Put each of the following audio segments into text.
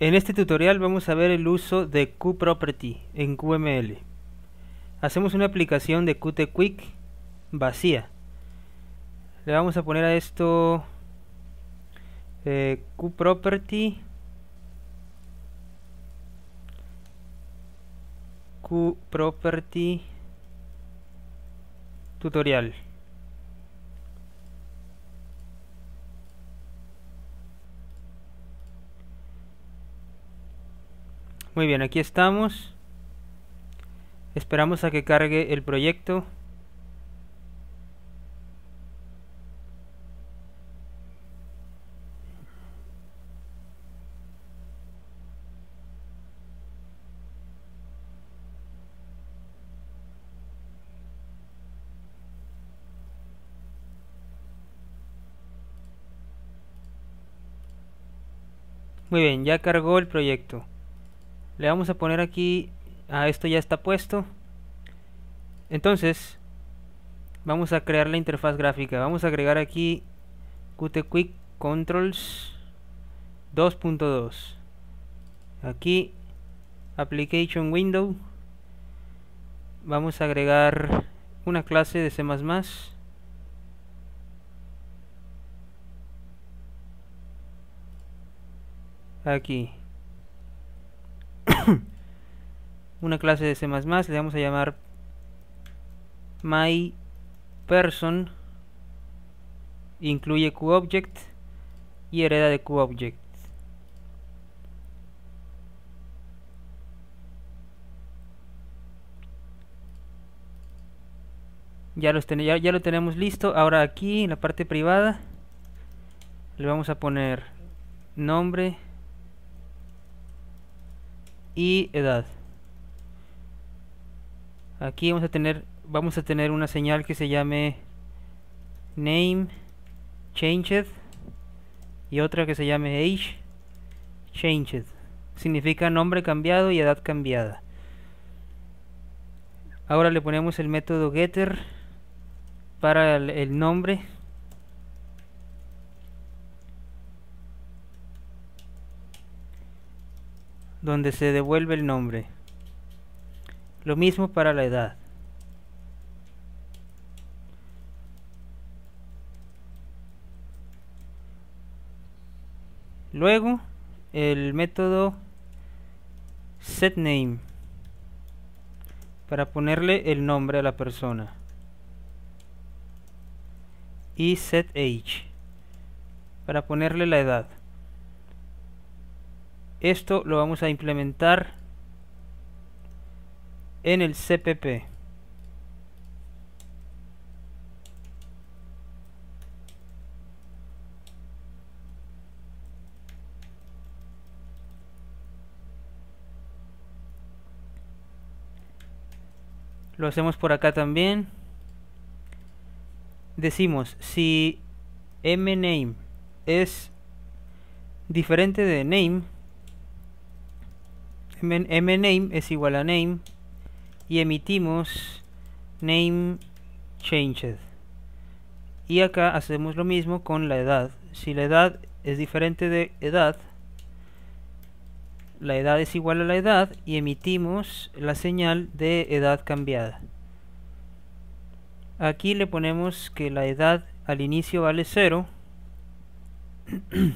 En este tutorial vamos a ver el uso de QProperty en QML. Hacemos una aplicación de Qt Quick vacía. Le vamos a poner a esto eh, QProperty QProperty tutorial. Muy bien, aquí estamos. Esperamos a que cargue el proyecto. Muy bien, ya cargó el proyecto le vamos a poner aquí a esto ya está puesto. Entonces vamos a crear la interfaz gráfica. Vamos a agregar aquí Qt Quick Controls 2.2 aquí Application Window. Vamos a agregar una clase de C++ aquí una clase de C++, le vamos a llamar my person incluye QObject y hereda de QObject. Ya, los ya, ya lo tenemos listo. Ahora aquí en la parte privada le vamos a poner nombre y edad. Aquí vamos a tener vamos a tener una señal que se llame name changed y otra que se llame age changed. Significa nombre cambiado y edad cambiada. Ahora le ponemos el método getter para el nombre donde se devuelve el nombre. Lo mismo para la edad. Luego, el método setName para ponerle el nombre a la persona. Y setAge para ponerle la edad. Esto lo vamos a implementar en el CPP. Lo hacemos por acá también. Decimos, si mname es diferente de name, mname es igual a name y emitimos name changed y acá hacemos lo mismo con la edad. Si la edad es diferente de edad la edad es igual a la edad y emitimos la señal de edad cambiada. Aquí le ponemos que la edad al inicio vale 0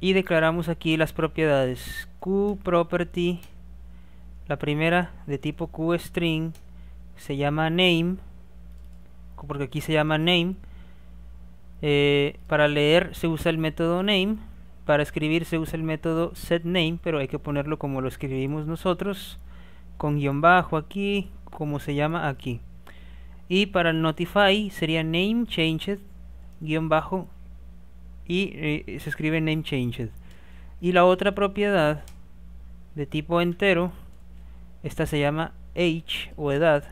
y declaramos aquí las propiedades QProperty la primera de tipo QString se llama name porque aquí se llama name. Eh, para leer se usa el método name para escribir se usa el método setName pero hay que ponerlo como lo escribimos nosotros con guion bajo aquí como se llama aquí. Y para el notify sería name changed guion bajo y eh, se escribe name changed y la otra propiedad de tipo entero esta se llama age o edad.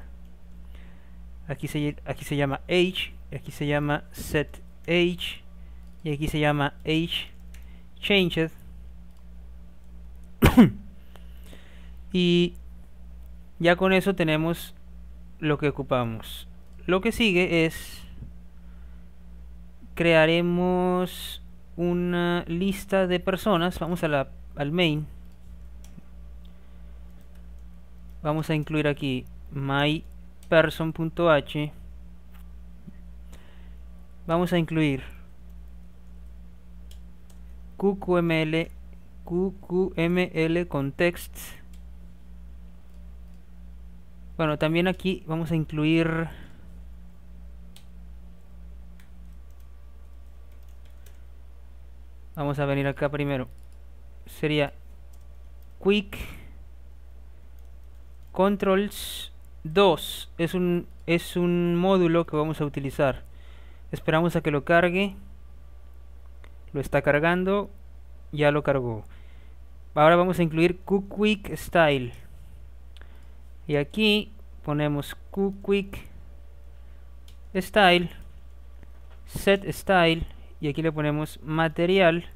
Aquí se, aquí se llama age aquí se llama set age y aquí se llama age changed. Y ya con eso tenemos lo que ocupamos. Lo que sigue es crearemos una lista de personas. Vamos a la, al main. Vamos a incluir aquí myperson.h. Vamos a incluir QQML, QQML context. Bueno, también aquí vamos a incluir Vamos a venir acá primero. Sería quick controls 2. Es un, es un módulo que vamos a utilizar. Esperamos a que lo cargue. Lo está cargando. Ya lo cargó. Ahora vamos a incluir QQuick Style. Y aquí ponemos QQuick Style. Set Style y aquí le ponemos material.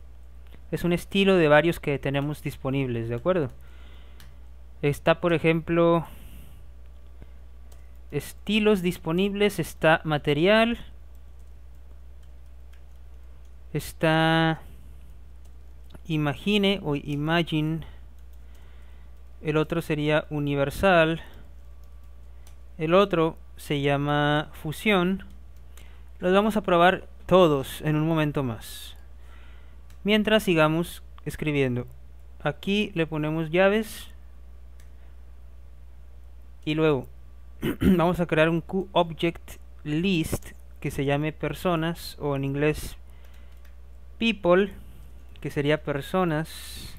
Es un estilo de varios que tenemos disponibles de acuerdo está por ejemplo estilos disponibles está material está imagine o imagine. El otro sería universal. El otro se llama fusión. Los vamos a probar todos en un momento más. Mientras sigamos escribiendo. Aquí le ponemos llaves. Y luego vamos a crear un QObject list que se llame personas o en inglés people que sería personas.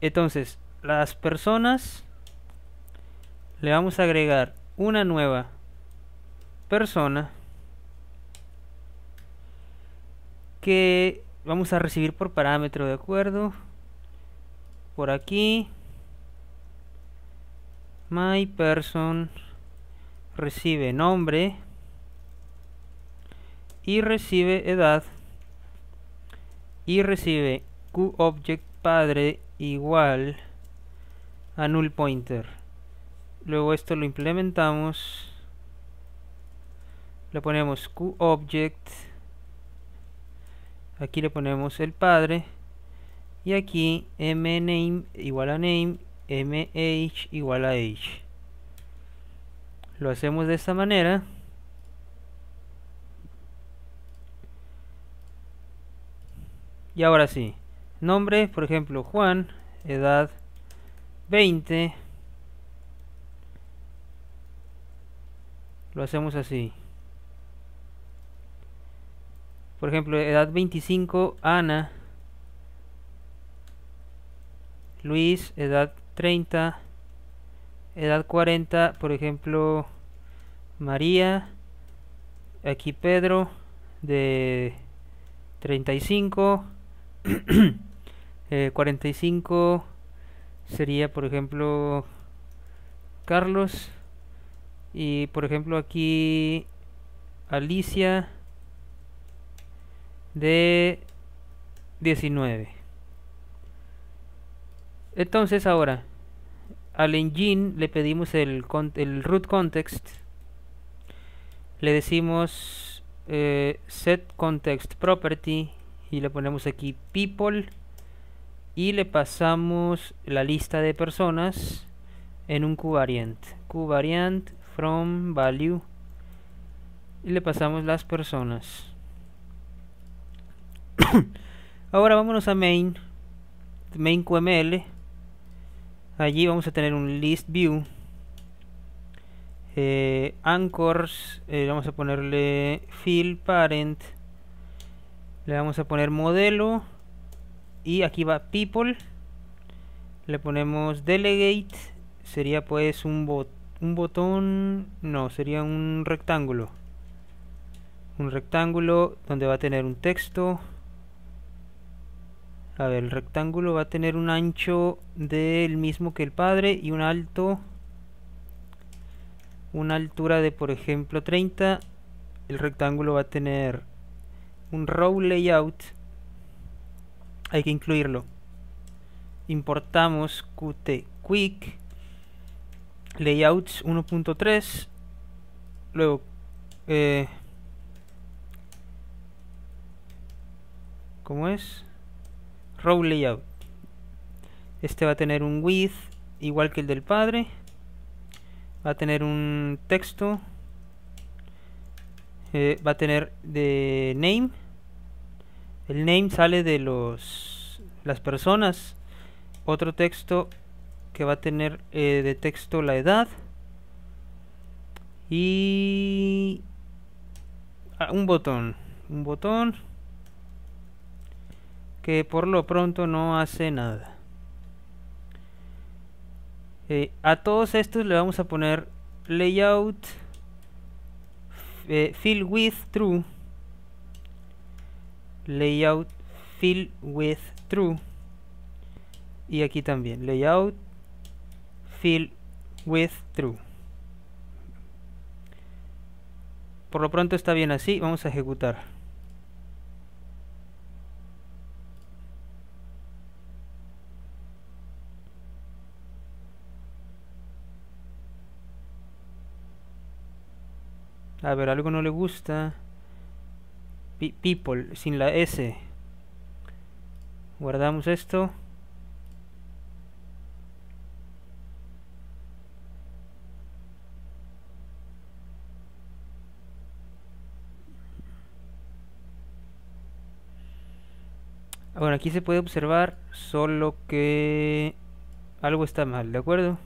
Entonces, las personas le vamos a agregar una nueva persona que vamos a recibir por parámetro, ¿de acuerdo? Por aquí. My person recibe nombre y recibe edad y recibe QObject padre igual a null pointer. Luego esto lo implementamos. Le ponemos QObject aquí le ponemos el padre. Y aquí mname igual a name mh igual a age. Lo hacemos de esta manera. Y ahora sí nombre por ejemplo Juan edad 20 lo hacemos así por ejemplo, edad 25, Ana. Luis, edad 30. Edad 40, por ejemplo, María. Aquí Pedro, de 35. 45 eh, sería, por ejemplo, Carlos. Y, por ejemplo, aquí Alicia de 19 entonces ahora al engine le pedimos el, root context. Le decimos eh, set context property y le ponemos aquí people y le pasamos la lista de personas en un qvariant qvariant from value. Y le pasamos las personas Ahora vámonos a main, main QML. Allí vamos a tener un list view. Eh, anchors, eh, vamos a ponerle fill parent. Le vamos a poner modelo. Y aquí va people. Le ponemos delegate. Sería pues un, un botón. No, sería un rectángulo. Un rectángulo donde va a tener un texto a ver, el rectángulo va a tener un ancho del mismo que el padre y un alto, una altura de por ejemplo 30. El rectángulo va a tener un row layout. Hay que incluirlo. Importamos Qt Quick Layouts 1.3. Luego eh, ¿cómo es? Row layout. Este va a tener un width igual que el del padre. Va a tener un texto. Eh, va a tener de name. El name sale de los las personas. Otro texto que va a tener eh, de texto la edad. Y ah, un botón un botón que por lo pronto no hace nada. Eh, a todos estos le vamos a poner layout eh, fill with true layout fill with true y aquí también layout fill with true. Por lo pronto está bien así vamos a ejecutar A ver, algo no le gusta. people, sin la S. Guardamos esto. Bueno, aquí se puede observar solo que algo está mal, ¿de acuerdo?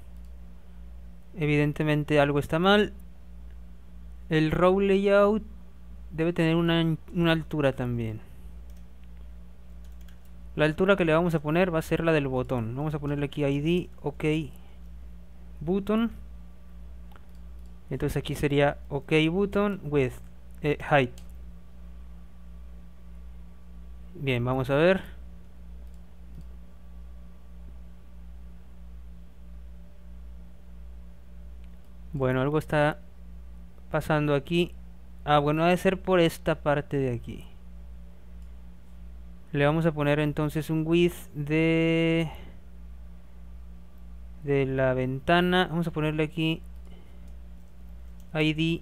Evidentemente algo está mal. El row layout debe tener una, una altura también. La altura que le vamos a poner va a ser la del botón. Vamos a ponerle aquí ID, OK, button. Entonces aquí sería OK button with eh, height. Bien, vamos a ver. Bueno, algo está pasando aquí. Ah bueno debe ser por esta parte de aquí. Le vamos a poner entonces un width de de la ventana. Vamos a ponerle aquí id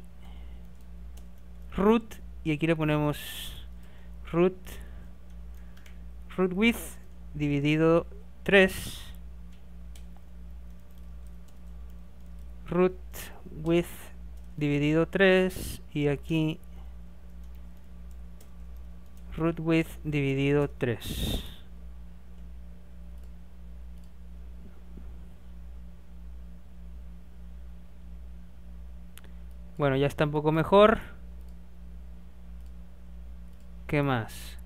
root y aquí le ponemos root root width dividido 3 root width dividido 3 y aquí root width dividido 3 bueno ya está un poco mejor. ¿qué más?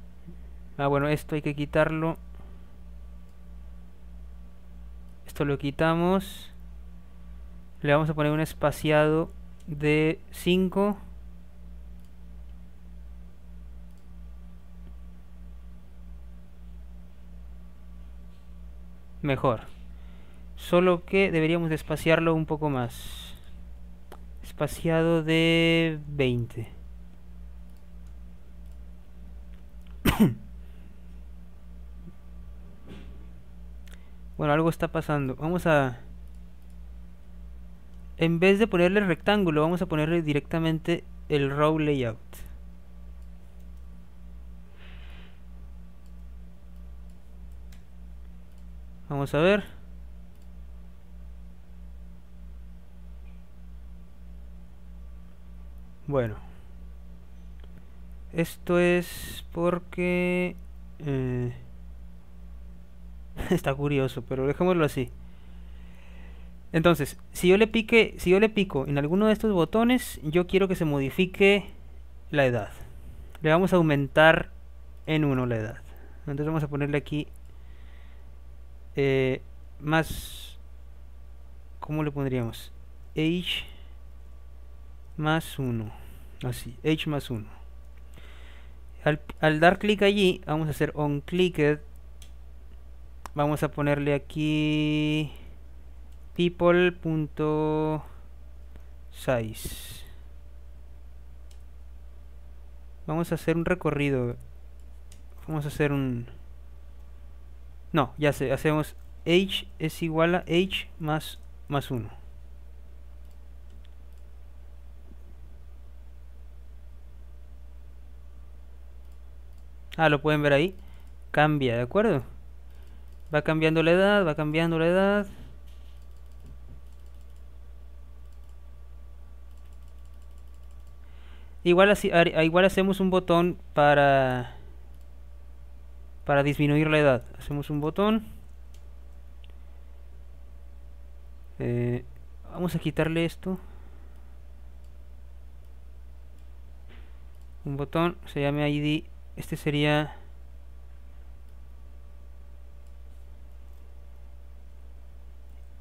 ah bueno esto hay que quitarlo. Esto lo quitamos. Le vamos a poner un espaciado de 5 mejor. Solo que deberíamos espaciarlo un poco más. Espaciado de 20 bueno algo está pasando. Vamos a en vez de ponerle rectángulo vamos a ponerle directamente el row layout. Vamos a ver. Bueno. Esto es porque eh, está curioso pero dejémoslo así entonces, si yo le pique, si yo le pico en alguno de estos botones, yo quiero que se modifique la edad. Le vamos a aumentar en 1 la edad. Entonces vamos a ponerle aquí eh, más ¿cómo le pondríamos? age más 1 así, age más 1 al, dar clic allí vamos a hacer on clicked vamos a ponerle aquí people.size vamos a hacer un recorrido vamos a hacer un no, ya sé, hacemos age es igual a age más más 1 Ah, lo pueden ver ahí. Cambia, ¿de acuerdo? Va cambiando la edad, va cambiando la edad. Igual, así, igual hacemos un botón para para disminuir la edad. Hacemos un botón. Eh, vamos a quitarle esto. Un botón, se llame ID. Este sería...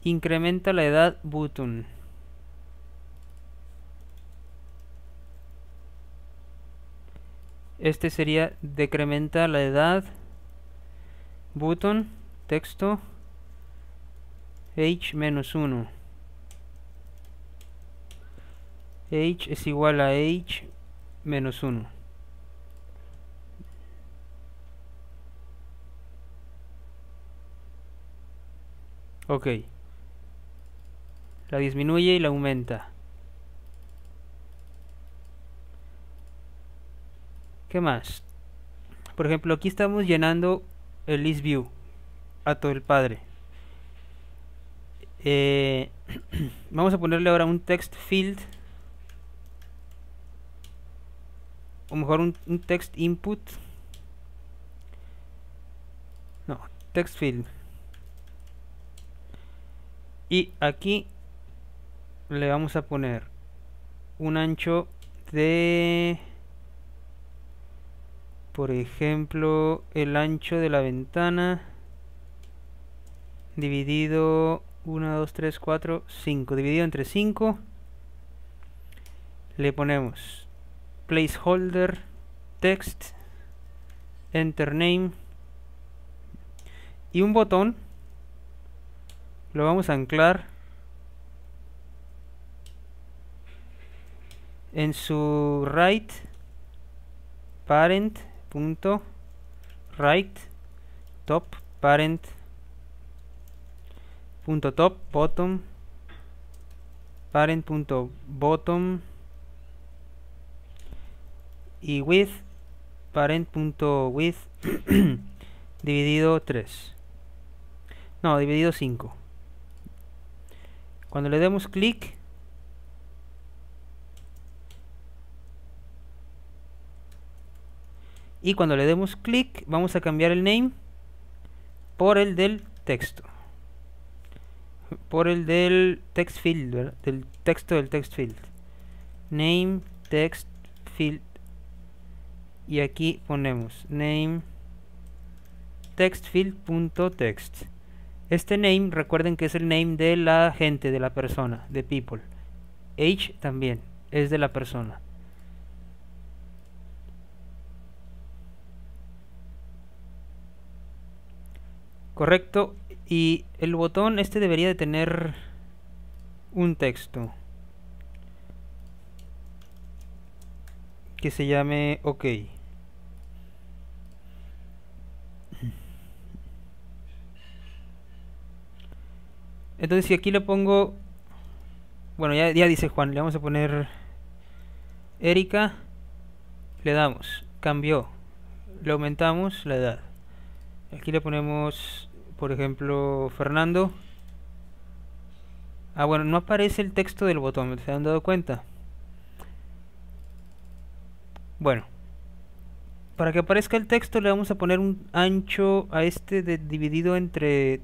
Incrementa la edad button. Este sería decrementa la edad. Button texto. H menos 1 h es igual a h menos 1 ok. La disminuye y la aumenta ¿qué más? por ejemplo aquí estamos llenando el list view a todo el padre. Eh, vamos a ponerle ahora un text field o mejor un, un text input. No text field. Y aquí le vamos a poner un ancho de por ejemplo el ancho de la ventana dividido 1, 2, 3, 4, 5 dividido entre 5 le ponemos placeholder text enter name y un botón. Lo vamos a anclar en su right parent punto right top parent punto top bottom parent punto bottom y width parent punto width dividido 3 no dividido 5 cuando le demos clic y cuando le demos clic vamos a cambiar el name por el del texto. Por el del text field del texto del text field. Name text field. Y aquí ponemos name text field punto text. Este name recuerden que es el name de la gente de la persona de people. Age también es de la persona Correcto. Y el botón este debería de tener un texto. Que se llame OK. Entonces si aquí le pongo... Bueno, ya, ya dice Juan, le vamos a poner Erika. Le damos, cambió. Le aumentamos la edad. Aquí le ponemos, por ejemplo, Fernando. Ah, bueno, no aparece el texto del botón, ¿se han dado cuenta? Bueno, para que aparezca el texto le vamos a poner un ancho a este de dividido entre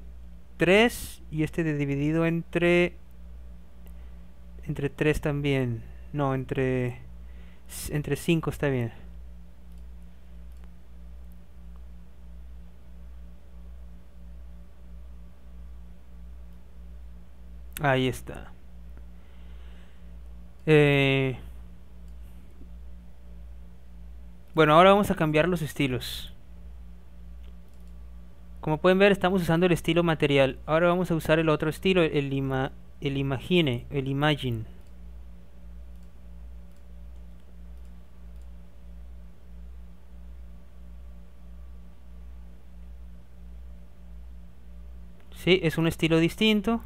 3 y este de dividido entre entre 3 también. No, entre entre 5 está bien. Ahí está. Eh, bueno, ahora vamos a cambiar los estilos. Como pueden ver, estamos usando el estilo material. Ahora vamos a usar el otro estilo, el, ima el imagine, el imagine. Sí, es un estilo distinto.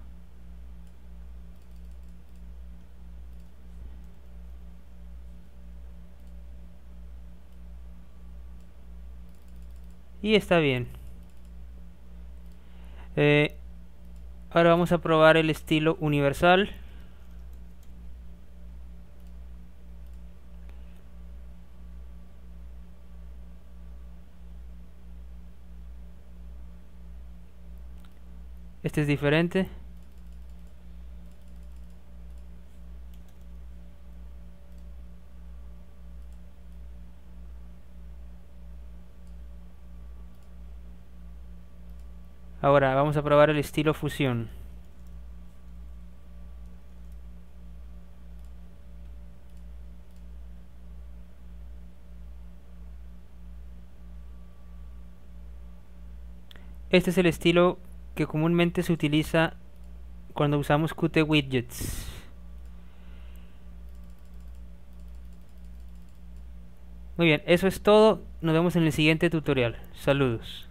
Y está bien. Eh, ahora vamos a probar el estilo universal. Este es diferente Ahora vamos a probar el estilo fusión. Este es el estilo que comúnmente se utiliza cuando usamos Qt Widgets. Muy bien, eso es todo. Nos vemos en el siguiente tutorial. Saludos.